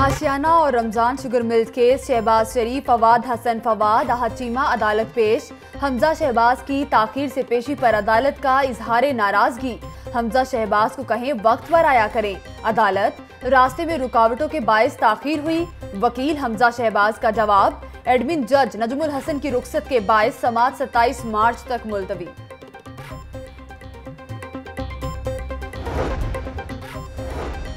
آشیانہ اور Ramzan sugar mills case Shahbaz Sharif, Fawad Hasan Fawad Ahad Cheema عدالت پیش۔ حمزہ شہباز کی تاخیر سے پیشی پر عدالت کا اظہار ناراضگی۔ حمزہ شہباز کو کہیں وقت پر آیا کریں۔ عدالت راستے میں رکاوٹوں کے باعث تاخیر ہوئی۔ وکیل حمزہ شہباز کا جواب، ایڈمن جج نجم الحسن کی رخصت کے باعث سماعت ستائیس مارچ تک ملتوی۔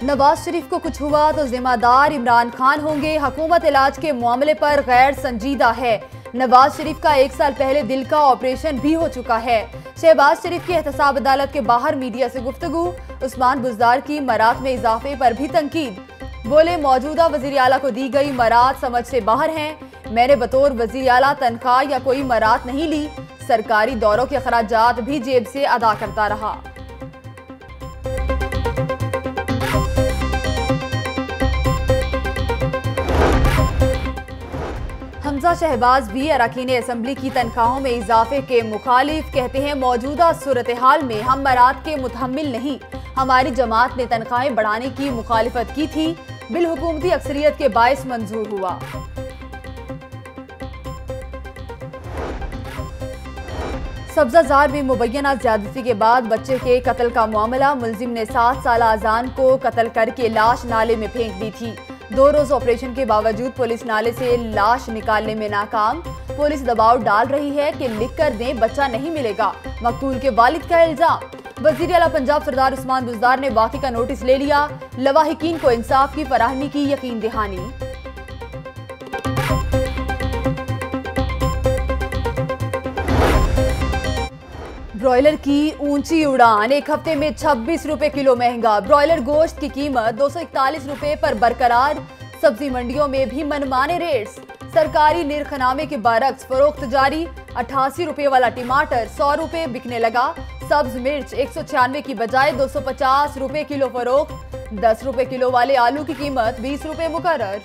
نواز شریف کو کچھ ہوا تو ذمہ دار عمران خان ہوں گے۔ حکومت علاج کے معاملے پر غیر سنجیدہ ہے۔ نواز شریف کا ایک سال پہلے دل کا آپریشن بھی ہو چکا ہے۔ شہباز شریف کی احتساب عدالت کے باہر میڈیا سے گفتگو۔ عثمان بزدار کی مرات میں اضافے پر بھی تنقید۔ بولے، موجودہ وزیر اعلیٰ کو دی گئی مرات سمجھ سے باہر ہیں۔ میں نے بطور وزیر اعلیٰ تنخواہ یا کوئی مرات نہیں لی۔ سرکاری دوروں کے اخراجات بھی جیب سے ادا کرتا رہا۔ شہباز بھی اراکین اسمبلی کی تنخواہوں میں اضافے کے مخالف کہتے ہیں، موجودہ صورتحال میں ہم مرات کے متحمل نہیں۔ ہماری جماعت نے تنخواہیں بڑھانے کی مخالفت کی تھی۔ بالحکومتی اکثریت کے باعث منظور ہوا۔ سبزہ زار میں مبینہ زیادتی کے بعد بچے کے قتل کا معاملہ، ملزم نے سات سال آزان کو قتل کر کے لاش نالے میں پھینک دی تھی۔ دو روز آپریشن کے باوجود پولیس نالے سے لاش نکالنے میں ناکام۔ پولیس دباؤ ڈال رہی ہے کہ لکھ کر دیں بچہ نہیں ملے گا۔ مقتول کے والد کا الزام۔ وزیر پنجاب سردار عثمان بزدار نے واقعی کا نوٹس لے لیا۔ لواحقین کو انصاف کی فراہمی کی یقین دہانی۔ برائلر کی اونچی اڑان، ایک ہفتے میں چھبیس روپے کلو مہنگا۔ برائلر گوشت کی قیمت دو سو اکتالیس روپے پر برقرار۔ سبزی منڈیوں میں بھی منمانے ریٹس۔ سرکاری نرخنامے کے برعکس فروخت جاری۔ اٹھاسی روپے والا ٹماٹر سو روپے بکنے لگا۔ سبز مرچ ایک سو چھیانوے کی بجائے دو سو پچاس روپے کلو فروخت۔ دس روپے کلو والے آلو کی قیمت بیس روپے مقرر۔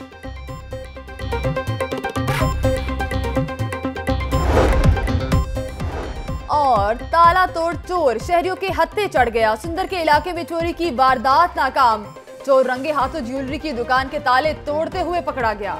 پر تالا توڑ چور، شہریوں کے ہتھے چڑھ گیا۔ سندر کے علاقے میں چوری کی واردات ناکام۔ چور رنگے ہاتھوں جیولری کی دکان کے تالے توڑتے ہوئے پکڑا گیا۔